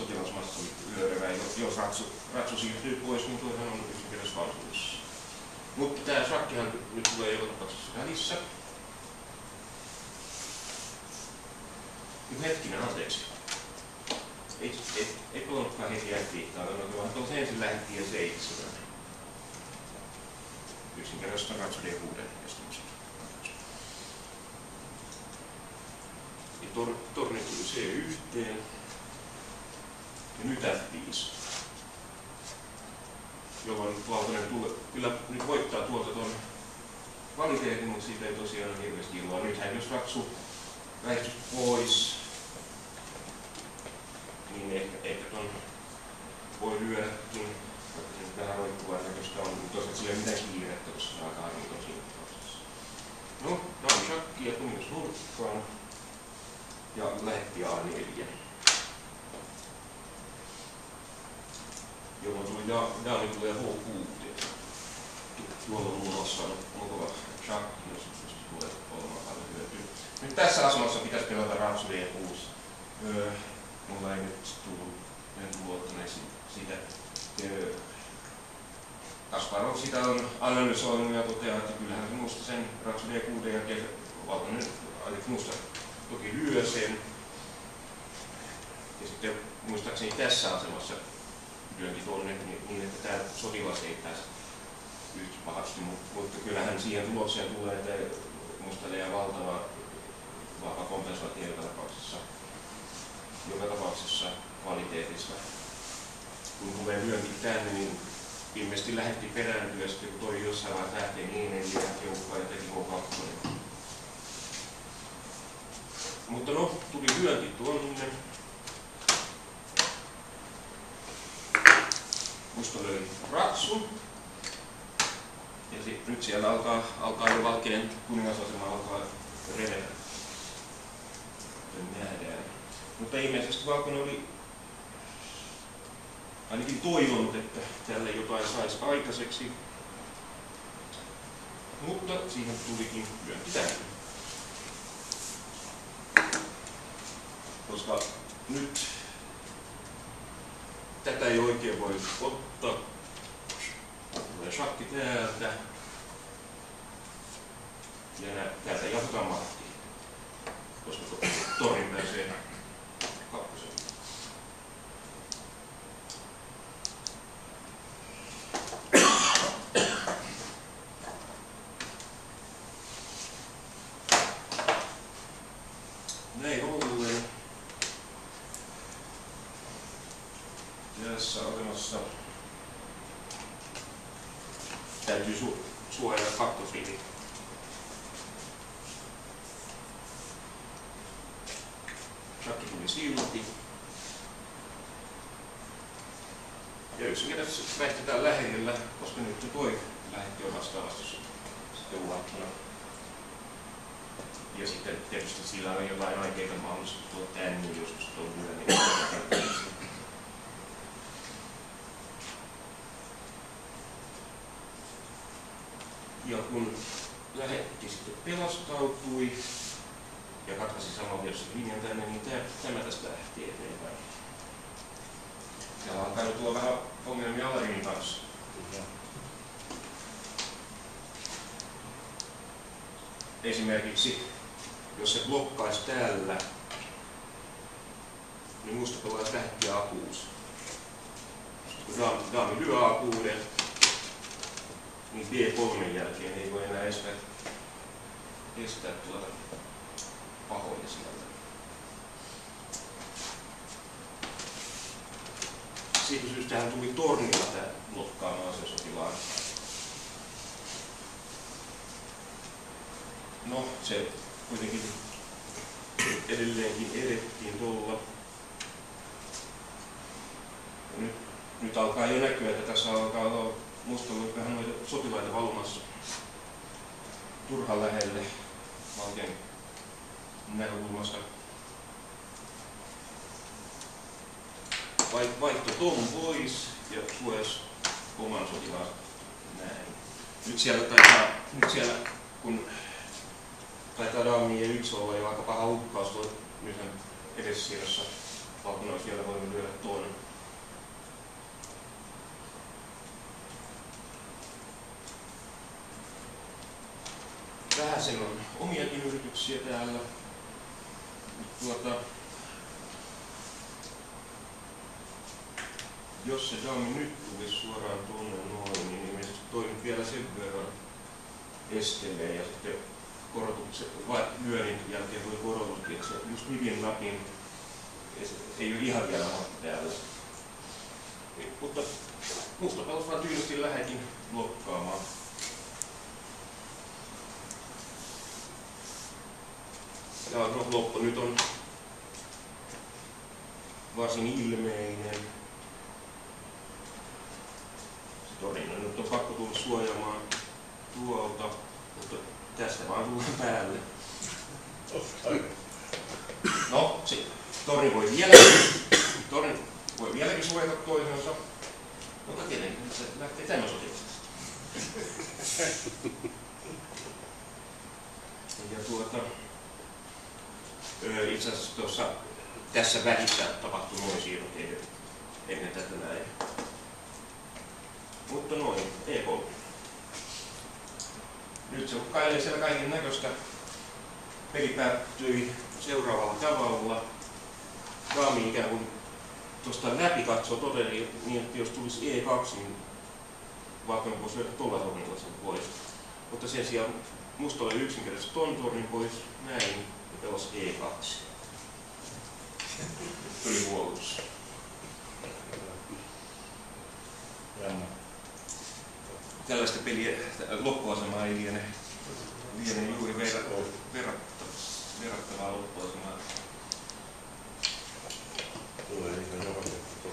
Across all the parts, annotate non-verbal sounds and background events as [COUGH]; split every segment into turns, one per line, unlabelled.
sotilasmassa yörevä, jos ratsu, ratsu siirtyy pois, niin tuohan on yksinkertaisesti valtuudessa. Mutta tämä shakkihan nyt tulee joka tapauksessa välissä. Hetkinen, anteeksi. Ei, ei, ei puhunutkaan heti äkkiä, vaan tuossa ensin lähti ja seitsemän. Yksinkertaisesti ratsuiden kuuden estämistä. Ja tor, torni tuli C yhteen. Ja nyt F5. Jolloin Valtonen tulee, kyllä nyt voittaa tuolta tuon kvaliteetin, mutta siitä ei tosiaan ole hirveästi iloa. Nythän jos Ratsu väistys pois, niin ehkä, ehkä ton voi lyödäkin, vaikka vähän roikkuvan näköistä on, mutta tosiaan sillä ei mitään kiirettä, koska se alkaa niin tosi prosessissa. No, tämä on shakki ja kuningas nurkkaan ja lähetti A4. Da, Dani tulee H6. Tuolla luulossa on mukava shakki, jos tulee olemaan paljon hyötyä. Nyt tässä asemassa pitäisi pelata Rams D6. Öö, mulla ei nyt tullut en luottaneesi sitä. Öö, Kasparov sitä on analysoinut ja toteaa, että kyllähän se musta sen Rams D6 jälkeen valtainen, Alex Musta toki lyö sen. Ja sitten muistaakseni tässä asemassa lyönti tuonne niin, niin, että tämä sotilas ei pääse yhtä pahasti, mutta kyllähän siihen tulokseen tulee, että musta jää valtava vahva kompensaatio joka tapauksessa, joka tapauksessa kvaliteetissa. Kun tulee lyönti tänne, niin ilmeisesti lähetti perääntyä, sitten kun toi jossain vaiheessa lähtee niin, niin joukkoa ja teki H2. Mutta no, tuli lyönti tuonne. Musta löi ratsun. Ja sit, nyt siellä alkaa, alkaa jo valkeen kuningasasema alkaa revetä. nähdään. Mutta ilmeisesti Valkonen oli ainakin toivonut, että tälle jotain saisi aikaiseksi. Mutta siihen tulikin lyönti tähän. Koska nyt tätä ei oikein voi ottaa. Tulee shakki täältä. Ja täältä jatkaa Matti. Koska torin pääsee kakkosen. Näin ollen. Tässä asemassa täytyy su- suojata kakkosrivi. Shakki tuli silti. Ja väitetään lähellä, koska nyt toi lähetti on vastaavasti sitten uhattuna. Ja sitten tietysti sillä on jotain aikeita mahdollisesti tuo tänne joskus tuon myöhemmin. Ja kun lähetti sitten pelastautui ja katkaisi saman jos linjan tänne, niin tämä, tämä tästä lähti eteenpäin. Siellä alkaa nyt tulla vähän ongelmia Alarinin kanssa. Esimerkiksi, jos se blokkaisi täällä, niin musta pelaisi lähti A6. Kun daami, daami lyö A6, niin D3 jälkeen ei voi enää estää, estää tuota pahoja sieltä. Siitä syystä hän tuli tornilla tämä blokkaamaan se sotilaan. No, se kuitenkin edelleenkin edettiin tuolla. Nyt, nyt alkaa jo näkyä, että tässä alkaa olla musta ollut vähän noita sotilaita valumassa turhan lähelle valtion näkökulmasta. Vai- Vaihto Tom pois ja suojas oman sotilaan näin. Nyt siellä taitaa, nyt siellä kun taitaa Daami ja yksi olla jo aika paha uhkaus tuo nythän edessä Valkona olisi vielä voinut lyödä tuon. Vähäsen on omiakin yrityksiä täällä. Tuota, jos se daami nyt tulisi suoraan tuonne noin, niin ilmeisesti toi nyt vielä sen verran estelee ja sitten korotuksen, vai lyönnin jälkeen voi korotuskin, että se just hyvin napin ei ole ihan vielä täällä. Mutta musta pelas vaan tyylisti lähdekin blokkaamaan. Ja no, loppu nyt on varsin ilmeinen. Todella nyt on suojaamaan tuolta, mutta tästä vaan tulla päälle. No, se, torni voi vieläkin, torni voi vieläkin suojata toisensa, mutta tietenkin se lähtee tämmöisestä. ja tuota, itse asiassa tuossa tässä välissä tapahtui noin siirrot ennen tätä näin. Mutta noin, E3. Nyt se kailee siellä kaiken näköistä. Peli päättyi seuraavalla tavalla. Raami ikään kuin tuosta läpi katsoo todella niin, että jos tulisi E2, niin valkoinen voisi lyödä tuolla tornilla sen pois. Mutta sen sijaan musta oli yksinkertaisesti ton tornin pois, näin, ja pelasi E2. Tuli huolus.
Jännä.
Tällaista peliä loppuasemaa ei liene, liene juuri verrattavaa, loppuasemaa.
Tulee ihan joka kerta.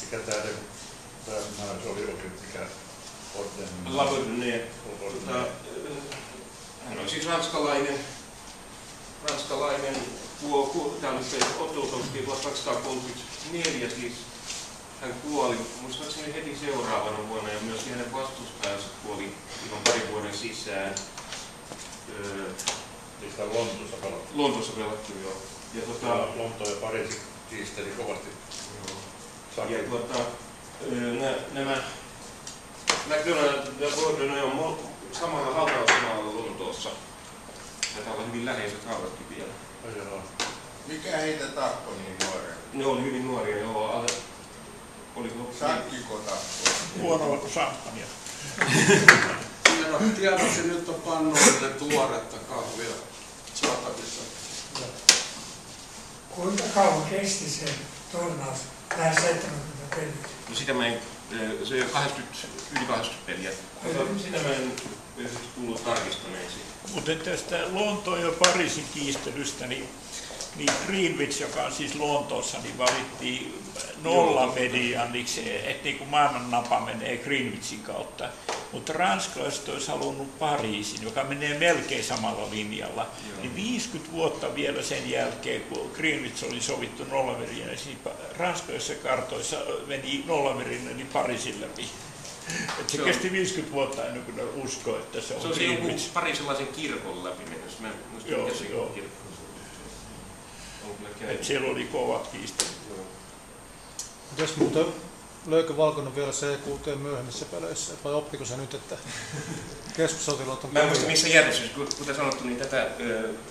Mikä tää te, tää mä se oli oikein, mikä Orden.
Labordine, tota, hän on siis ranskalainen, ranskalainen tämä oli se Otto-Tolski 1234 siis. Hän kuoli muistaakseni heti seuraavana vuonna ja myöskin hänen vastustajansa kuoli ihan parin vuoden sisään. Öö,
Siis Lontoossa pelattu.
Lontoossa pelattu jo. Ja tota,
Lontoa ja Pariisi kiisteli kovasti.
joo. Ja tuota, öö, nä, nämä McDonald ja Gordon on samalla hautausmaalla Lontoossa. Ja täällä on hyvin läheiset haudatkin vielä.
Joo.
Mikä heitä tappoi niin nuorena?
Ne oli hyvin nuoria, joo. Oliko
Sakkiko
kuin champagne.
Tiedot, se nyt on pannuille tuoretta kahvia saatavissa.
Kuinka kauan kesti se turnaus? Lähes 70 peliä.
No sitä mä en, se on 80, yli 80 peliä. Mutta sitä mä en tullut tarkistaneeksi.
Mutta tästä Lontoon ja Pariisin kiistelystä, niin, niin Greenwich, joka on siis Lontoossa, niin valittiin nollamedianiksi, että niin kuin maailman napa menee Greenwichin kautta. Mutta ranskalaiset olisi halunnut Pariisin, joka menee melkein samalla linjalla.
Joo.
Niin 50 vuotta vielä sen jälkeen, kun Greenwich oli sovittu nollameriin, niin ranskalaisissa kartoissa meni nollameriin eli Pariisin läpi. [LAUGHS] Et se
Joo.
kesti 50 vuotta ennen kuin ne uskoi, että se on,
Se on se joku
Greenwich.
parisilaisen kirkon läpi muista,
Joo,
se
joo.
kirkko on. On
Et siellä oli kovat kiistelut.
Joo.
Jos muuten löykö Valkonen vielä CQT myöhemmissä peleissä, vai oppiko se nyt, että keskussotilaat on
Mä en muista missä järjestyksessä, kun- kuten sanottu, niin tätä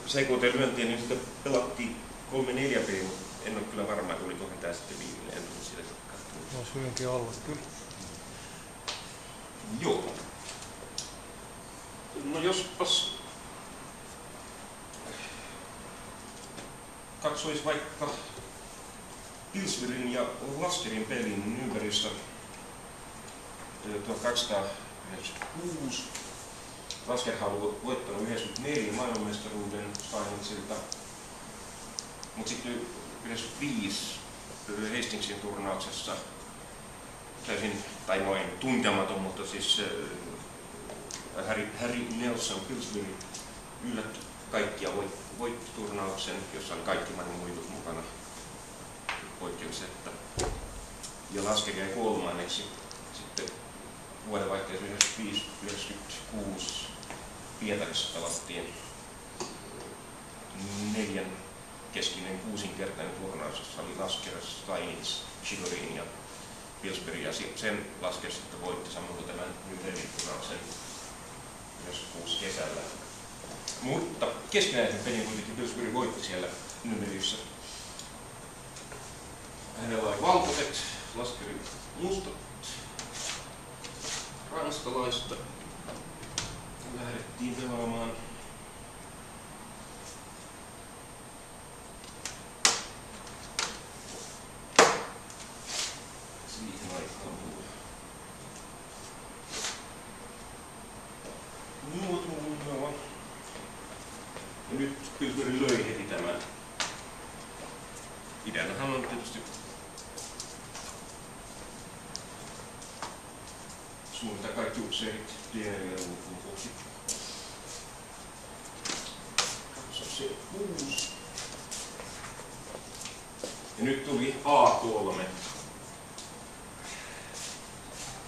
CQT-lyöntiä, niin sitä pelattiin kolme neljä peliä, mutta en ole kyllä varma, että olikohan tämä sitten viimeinen, en ole sitä katsonut.
Voisi hyvinkin olla, kyllä.
Joo. No jospas katsois vaikka Pilsverin ja Laskerin pelin ympärissä 1296. Laskerhan on voittanut 94 maailmanmestaruuden Steinitsilta, mutta sitten 95 Hastingsin turnauksessa täysin, tai noin tuntematon, mutta siis Harry, Harry Nelson Pillsbury yllätti kaikkia, voitti, voitti turnauksen, jossa oli kaikki maailman huiput mukana poikkeuksetta. Ja laskeli jäi kolmanneksi sitten vuodenvaihteessa 95-96 Pietarissa pelattiin neljän keskinen kuusinkertainen kokonaisuus, jossa oli Laskeras, Steinitz, Chigorin ja Pillsbury, ja sen Laskers sitten voitti samoin kuin tämän Nürnbergin myös kesällä. Mutta keskinäisen pelin kuitenkin Pillsbury voitti siellä Nürnbergissä. Hänellä oli valkoiset, Laskeri mustat, ranskalaista. Lähdettiin pelaamaan siihen aikaan mulla. Muutama Ja nyt Pylsbury löi heti tämän. Ideanahan on tietysti Katso se kuusi. Ja nyt tuli A3.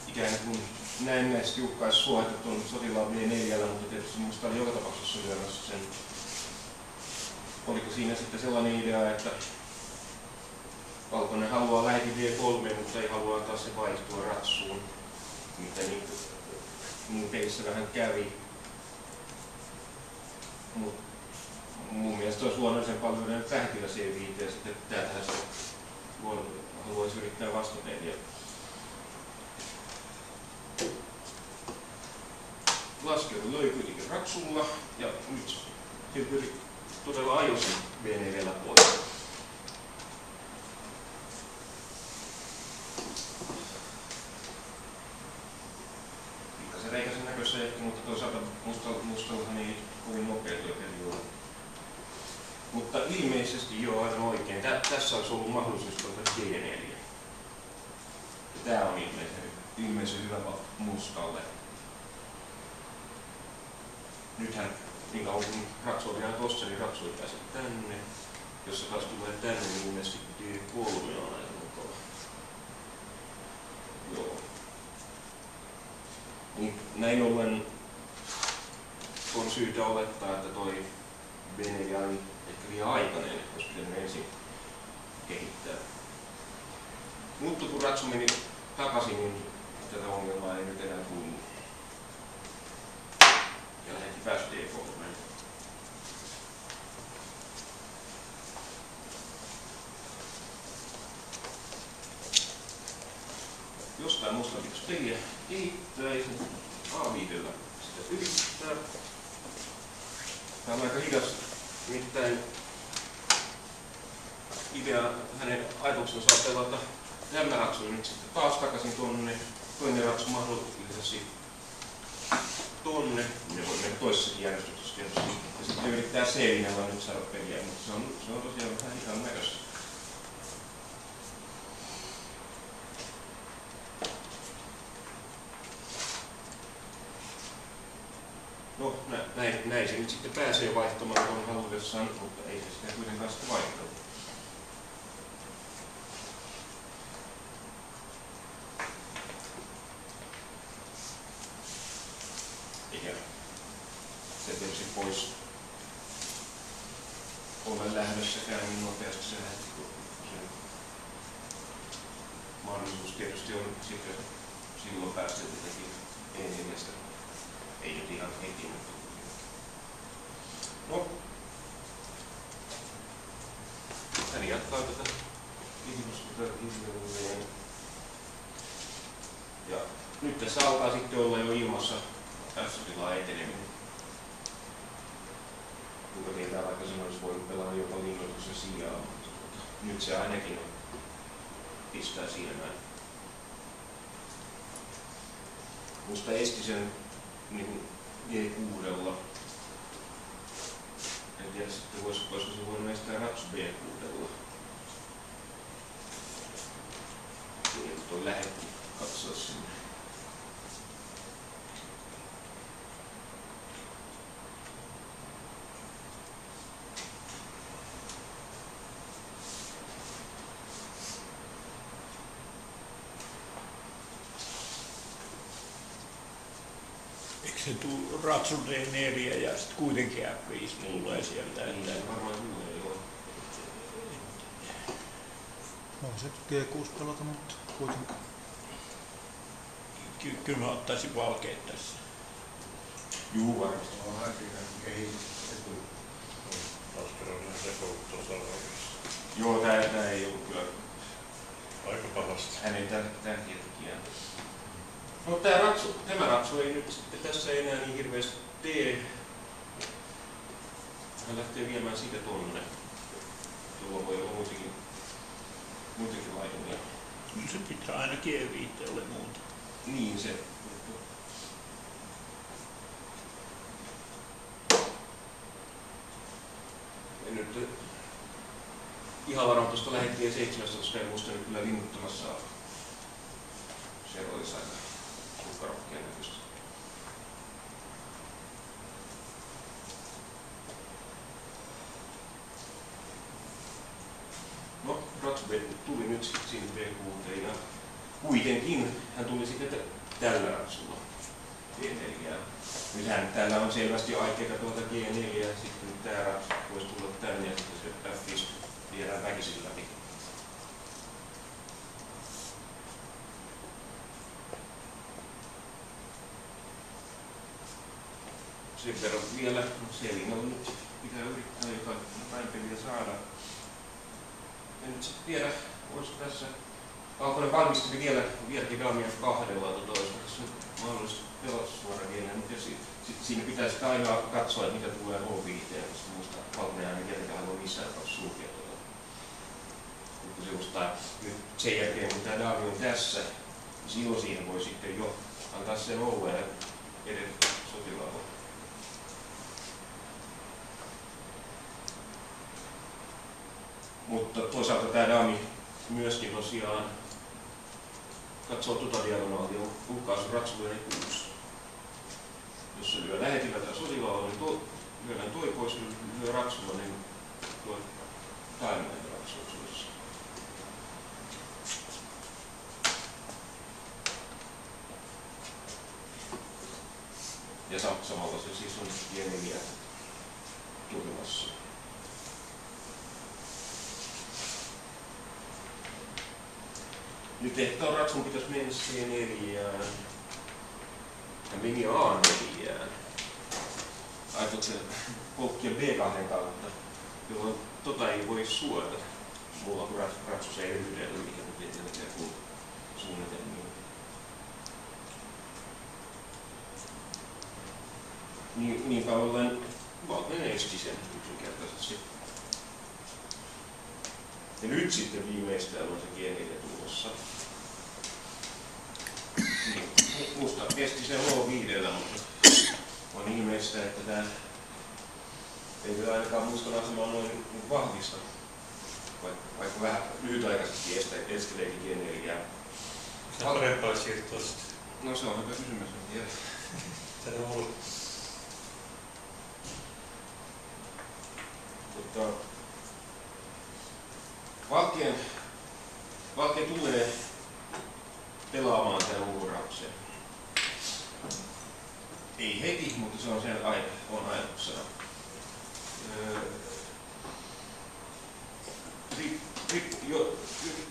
Ikään kuin näennäisesti uhkaisi suojata tuon sotilaan B4, mutta tietysti minusta oli joka tapauksessa lyömässä sen. Oliko siinä sitten sellainen idea, että Valkoinen haluaa lähetin D3, mutta ei halua antaa se vaihtua ratsuun, mitä niin, niin pelissä vähän kävi. Mut mun mielestä olisi luonnollisen paljon nyt tähkillä C5 ja sitten täältähän se haluaisi yrittää vastapeliä. Laskelu löi kuitenkin ratsulla ja nyt Hilpyri todella ajoi sen V4 pois. Pikkasen reikäisen näköistä ehkä, mutta toisaalta musta, mustallahan ei kovin nopea tuo peli ole. Mutta ilmeisesti joo, aivan oikein. Tä, tässä olisi ollut mahdollisuus tuota G4. Ja tää on ilmeisen, ilmeisen hyvä mustalle. Nythän niin kauan kun ihan tossa, niin pääse tänne. Jos se taas tulee tänne, niin ilmeisesti D3 on aina mukava. Joo. Niin näin ollen on syytä olettaa, että toi B4 on ehkä liian aikainen, että olisi pitänyt ensin kehittää. Mutta kun Ratsu meni takaisin, niin tätä ongelmaa ei nyt enää tullut. Ja lähetti pääsy D3. Jostain musta pitäisi peliä kehittää, ei A5 sitä yrittää. Tämä on aika hidas, nimittäin idea, hänen ajatuksensa on pelata tämä ratsu nyt sitten taas takaisin tuonne, toinen ratsu mahdollisesti tonne, ne voi mennä toisessakin järjestyksessä tietysti, ja sitten yrittää C-linjalla nyt saada peliä, mutta se on, se on tosiaan vähän hitaan näköistä. No, nä, näin, näin se nyt sitten pääsee vaihtamaan tuon halutessaan, mutta ei se sitä kuitenkaan sitten vaihtanut. Eikä se tietysti pois ole lähdössäkään niin nopeasti se lähti, kun se mahdollisuus tietysti on sitten silloin päästä jotenkin ensimmäistä ei nyt ihan heti, mutta No. Hän jatkaa tätä ilmiöön. Ja nyt tässä alkaa sitten olla jo ilmassa tässä tilaa eteneminen. Kuka tietää, vaikka sen olisi voinut pelaa jopa linnoituksen sijaan, nyt se ainakin pistää silmään. Musta esti sen niin G6. En tiedä sitten, voisiko, se voinut estää Ratsu B6. On lähetty katsoa sinne.
Eikö se tuu Ratsu D4 ja sitten kuitenkin F5 tulee sieltä?
Niin,
Että
se varmaan tulee joo.
Voisi se G6 pelata, mutta kuitenkin.
Ky- kyllä mä ottaisin valkeet tässä.
Juu, varmasti.
On aika kehitetty.
Asperallinen seko tuossa roolissa.
Joo, tää, tää ei ollut kyllä
Aika pahasti.
hänen tär- tärkeä tekijä. No tää ratsu, tämä ratsu ei nyt sitten tässä enää niin hirveästi tee. Hän lähtee viemään siitä tonne. Tuolla voi olla muitakin, muitakin laitumia.
Se pitää aina G5 ole muuta.
Niin se. Ja nyt ihan varmaan tuosta lähettiin 17, koska en muista nyt kyllä linnuttamassa se olisi aika kukkarokkeen näköistä. No, Nyt B6 ja kuitenkin hän tuli sitten tä- tällä ratsulla G4. Nythän täällä on selvästi aikeita tuota G4 ja sitten tämä ratsu voisi tulla tänne ja sitten se F5 viedään väkisin läpi. Sen verran vielä, no Selinalla nyt pitää yrittää jotain, jotain peliä saada. Ja nyt sitten tiedä, olisiko tässä Valkoinen valmisteli vielä, vieläkin Damia kahdella, tota, olisiko tässä nyt mahdollista pelata suoraan vielä, mutta si, si, siinä pitää sitten aina katsoa, että mitä tulee H5, koska muista Valkoinen ei tietenkään halua missään tapauksessa sulkea tuota lukkusivusta. Nyt sen jälkeen, kun tämä Dami on tässä, niin silloin siihen voi sitten jo antaa sen oluen edetä sotilaalla. Mutta toisaalta tämä Dami myöskin tosiaan katsoo tuota diagonaalia, uhkaa sun ratsulyöni kuusi. Jos se lyö lähetillä tai sotilaalla, niin to, lyödään toi pois, ja lyö ratsulla, niin tuo taiminen ratsu on suojassa. Ja sam- samalla se siis on pieniä turvassa. Nyt ehkä tuon ratsun pitäisi mennä C4. Ja meni A4. Aikoiko se polkkia B2 kautta, jolloin tota ei voi suojata. Mulla on rat- ratsus ei yhdellä, mikä nyt ei tietenkään kun suunnitelmiin. Niin, niinpä ollen valkoinen esti sen yksinkertaisesti. Ja nyt sitten viimeistään on se G4 tulossa. Niin, musta kesti se H5, mutta on ilmeistä, että tämä ei kyllä ainakaan mustan asemaa noin niin vahvista. Vaikka, vaikka vähän lyhytaikaisesti estä, eskeleekin G4 jää.
Se on parempaa siirtoa sitten.
No se on hyvä kysymys.
Se on ollut.
Mutta Valkeen, Valkeen tulee pelaamaan tämän uurauksen. Ei heti, mutta se on sen ai, on ajatuksena. Öö, jo,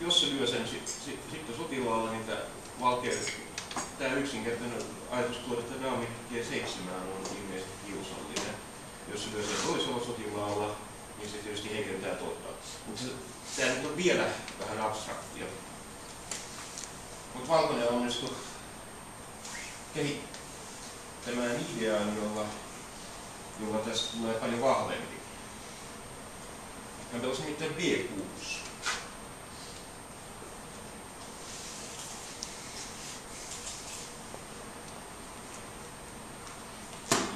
jos se lyö sen sit, sit, sitten sotilaalla, niin tämä Valkeen, tämä yksinkertainen ajatus tuoda Dami G7 on ilmeisesti kiusallinen. Jos se lyö sen toisella sotilaalla, niin se tietysti heikentää totta. Mutta tämä nyt on vielä vähän abstraktia. Mutta Valkoinen onnistui kehittämään idean, jolla, jolla tästä tulee paljon vahvempi. Hän pelasi nimittäin B6.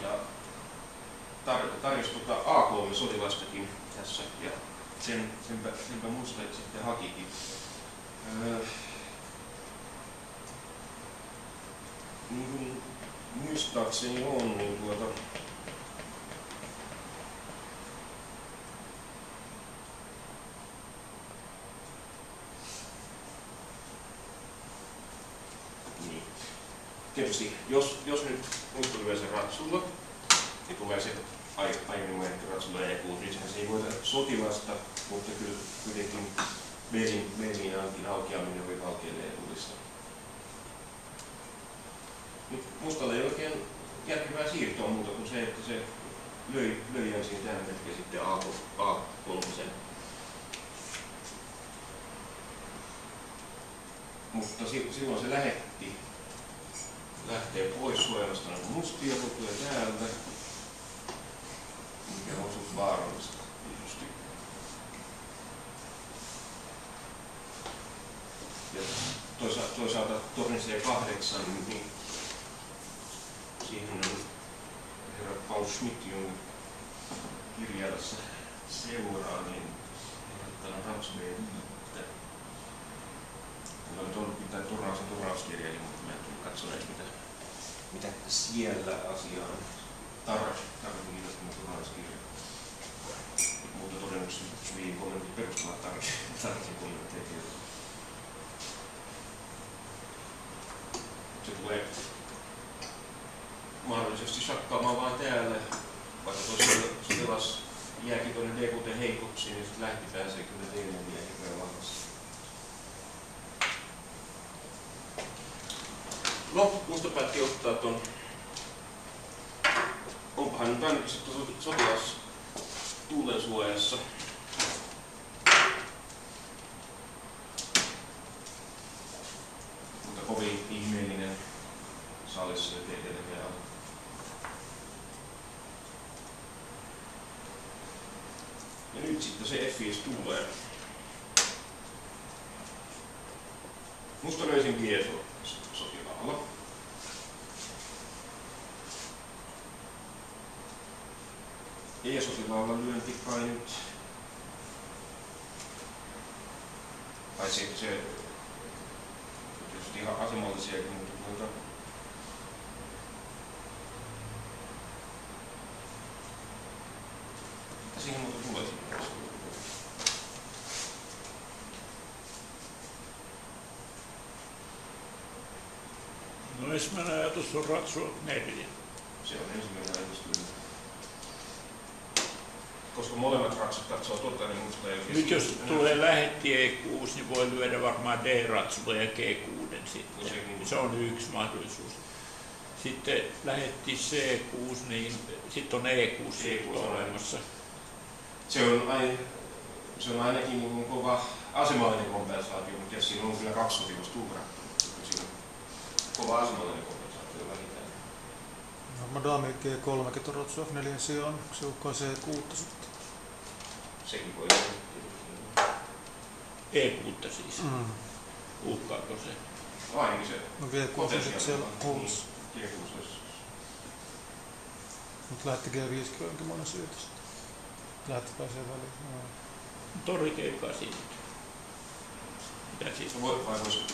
Ja tar- tarjosi tuota A3 sotilastakin tässä ja sen, senpä, senpä musta sitten hakikin. Öö, niin kuin muistaakseni on, niin tuota, niin. Tietysti, jos, jos nyt muistu lyö sen ratsulla, niin tulee se aiemmin mainittu ratsulla E6. Nythän se ei voita sotilasta, mutta kyllä kuitenkin Berin, Berin aukeaminen oli valkeille edullista. Nyt mustalle ei oikein järkevää siirtoa muuta kuin se, että se löi, löi ensin tämän hetken sitten A3. Mutta si- silloin se lähetti, lähtee pois suojelasta niin mustia rutuja täältä, mikä on suht vaarallista. Ja toisaalta, toisaalta torni C8, niin siihen on herra Paul Schmidt, jonka kirjaa tässä seuraa, niin ehdottaa Rams B5. Mulla nyt ollut pitää turnauksen turnauskirja, mutta mä en tullut katsoneet, mitä, mitä siellä asiaan tarvitsi. Tarvitsi kiinnostunut turnauskirja. Mutta todennäköisesti viin kommentit perustuvat tarvitsen kommentteja tietoa. Se tulee mahdollisesti sakkaamaan vain täällä, vaikka tuossa sotilas jääkin tuonne DQT heikoksi, niin sitten lähti kyllä teille miehiköön vahvasti. No, musta päätti ottaa ton, onpahan nyt ainakin sitten sotilas tuulen suojassa. Mutta kovin ihmeellinen salissa ei tietenkään ole. Ja nyt sitten se FIS tulee. Musta löysin Pieso sotilaalla. E-sotilaalla lyönti kai nyt. Tai se, se tietysti ihan asemallisiakin, mutta tuota, mitä siihen muuta tulee sitten?
No ensimmäinen ajatus on ratsua neljä.
Se on ensimmäinen ajatus kyllä. Koska molemmat raksat katsoo tuota, niin musta ei oikein...
Nyt jos tulee lähetti E6, niin voi lyödä varmaan D-ratsulla ja G6
No
sitten.
sekin.
Se on yksi mahdollisuus. Sitten lähetti C6, niin sitten on E6 sitten
E6 on
olemassa.
Se on, ai, se on ainakin niin kova asemallinen kompensaatio, mutta jos siinä on kyllä kaksi sotilasta tuhrattu, mutta kyllä siinä on kova asemallinen kompensaatio vähintään.
Madame G3 Torotsu F4 sijaan, se uhkaa C6 sitten.
Sekin voi olla tietysti.
E6 siis.
Mm.
Uhkaako se?
No ainakin se
No G6 on sitten siellä huulussa.
Niin, G6 olisi.
Mutta lähti G5 onkin monen syytä sitten. Lähti pääsee väliin. No.
Tori G8 nyt. Mitä siitä?
No voi, vai voisi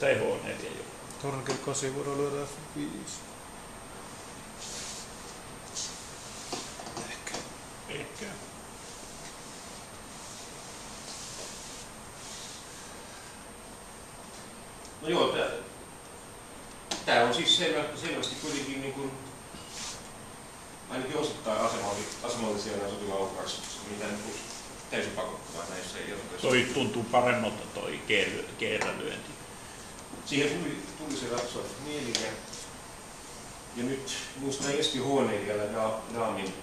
Tai H4 jo.
Torni G8 voidaan lyödä F5. Ehkä.
Ehkä.
No joo, tää, tää on siis selvä, selvästi kuitenkin niin kuin, ainakin osittain asemalli, asemallisia nämä sotilaan uhkaukset, mitä niin kuin täysin pakottavaa näissä ei ole.
Toi tuntuu paremmalta toi kerralyönti.
Siihen tuli, tuli se ratso neljä. Ja nyt muista esti H4 da, Daamin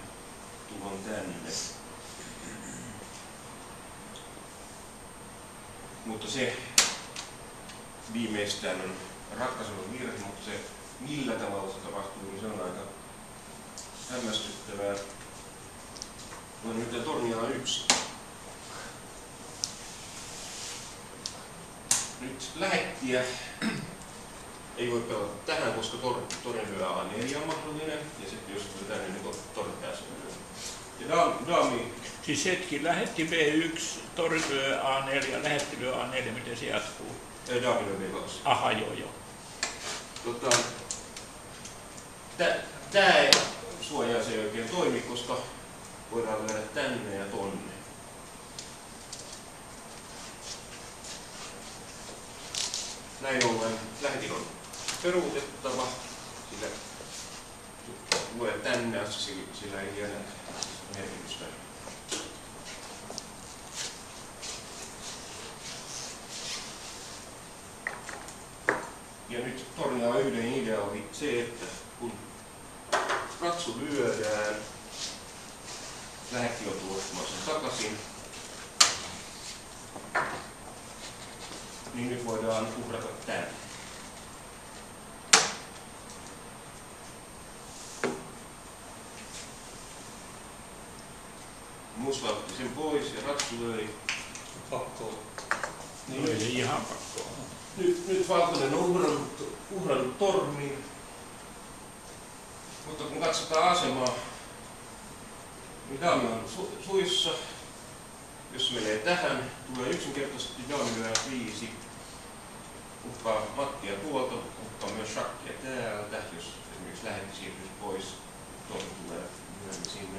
tuhon tänne. Mutta se viimeistään on ratkaiseva virhe, mutta se millä tavalla se tapahtuu, niin se on aika hämmästyttävää. No nyt tornia yksi. Nyt lähettiä ei voi pelata tähän, koska tor, torin lyö A4 on mahdollinen, ja sitten jos lyö tänne, niin torin pääsee lyö. Ja daami, daami
Siis hetki, lähetti B1, tori lyö A4, lähetti lyö A4, miten se jatkuu?
ja daami lyö B2.
Aha, joo joo.
Tota, Tämä ei suojaa se ei oikein toimi, koska voidaan lyödä tänne ja tonne. Näin ollen lähetin on peruutettava, sillä tulee tänne asti, sillä ei jää merkitystä. Ja nyt tornilla yhden idea oli se, että kun ratsu lyödään, lähetti joutuu ottamaan sen takaisin, niin nyt voidaan uhrata tämä. Musta otti sen pois ja ratsu löi.
Pakko.
Niin
Ei
nyt,
se ihan pakko
nyt, nyt Valkonen on uhrannut, uhrannut torniin. Mutta kun katsotaan asemaa, on su, suissa. Jos menee tähän, tulee yksinkertaisesti lyö viisi. Uhkaa Mattia tuolta, uhkaa myös Shakkia täältä. Jos esimerkiksi lähetti siirtyisi pois, torni tulee myöhemmin sinne.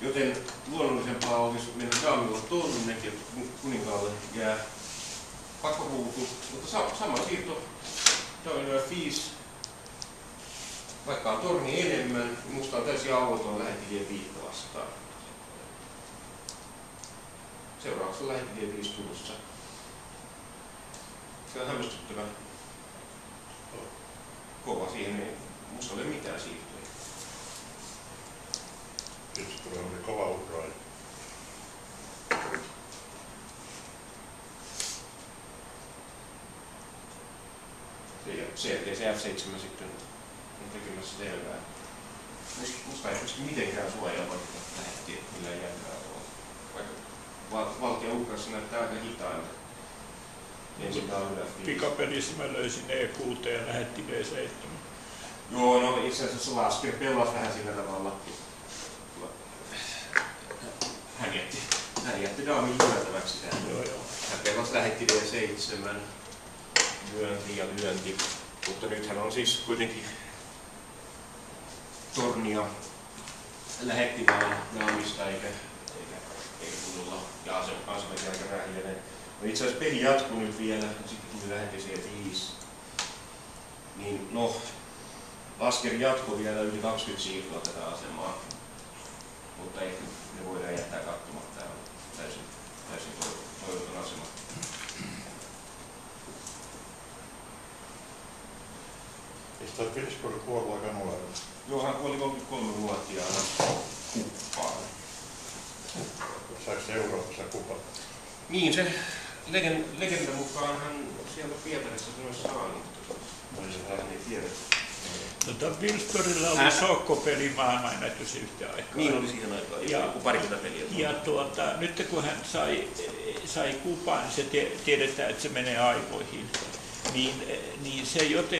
Joten luonnollisempaa olisi mennä Daamilla tonne ja kuninkaalle jää pakkoruutu, mutta sa- sama siirto, lyö viisi, vaikka on torni enemmän, niin musta on täysin auton lähetti vie viittä vastaan. Seuraavaksi lähetti vie viisi tulossa. Se on hämmästyttävä kova siihen, ei musta ole mitään siirtoja.
Tietysti tulee kova uhraaja.
Se, se, ja se F7 sitten on tekemässä selvää. Musta, ei pysty mitenkään suojaamaan tätä lähettiä millään jännää olla. Vaikka val, valtio näyttää aika on ylä
Pikapelissä mä löysin E6 ja lähetti D7.
Joo, no itse asiassa Lasker pelasi vähän sillä tavalla. Hän jätti, hän jätti Daamin lyöntäväksi tähän.
Joo, joo.
Hän pelasi lähetti D7, lyönti ja lyönti. Mutta nythän on siis kuitenkin tornia lähetti vaan naamista eikä, eikä, eikä kunnolla ja asema, asemat aika rähjäinen. No itse asiassa peli jatkuu nyt vielä, ja sitten tuli lähetti C5. Niin no, Laskeri jatkoi vielä yli 20 siirtoa tätä asemaa. Mutta ehkä ne voidaan jättää katsomatta. Tämä on täysin, täysin toiv- toivoton asema.
Toi Pittsburgh kuollut aika nuorena?
Joo, hän kuoli 33-vuotiaana kuppaan.
Saiko se Euroopassa kupat?
Niin, se legend, legenda mukaan hän sieltä Pietarissa myös saanut.
Tota, Wilstorilla oli sokkopeli maailmanennätys yhtä aikaa.
Niin oli siihen aikaan,
Ja-
joku parikymmentä peliä.
Ja tuota, nyt kun hän sai, sai kupaan, niin se tie- tiedetään, että se menee aivoihin. Niin, niin se joten